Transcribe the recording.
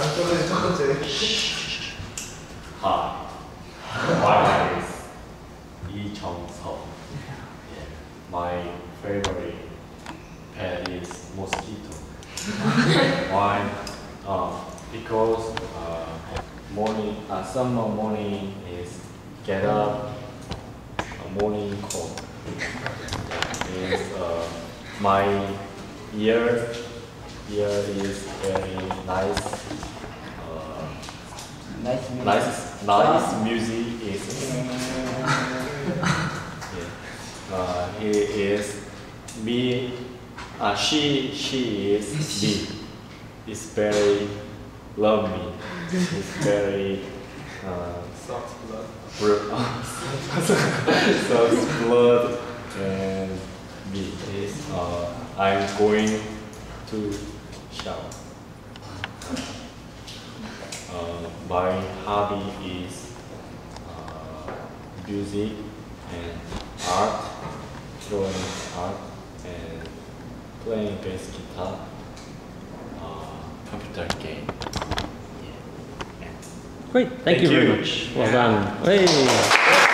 Hi, my name is Lee Cheong Soh. My favorite pet is mosquito. Why? Uh, because uh, morning, uh, summer morning is get up, a morning cold. Is uh, my ears ear is very nice. Uh, Nice music. nice, nice music is. yeah. Uh, he is me. Uh, she she is me. Is very love me. Is very uh, Sucks blood. br- so blood and me is uh, I'm going to shower. Uh, my hobby is uh, music and art, drawing art, and playing bass guitar, uh, computer game. Yeah. Great, thank, Thank you very much. Well done. Hey.